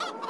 Ha ha!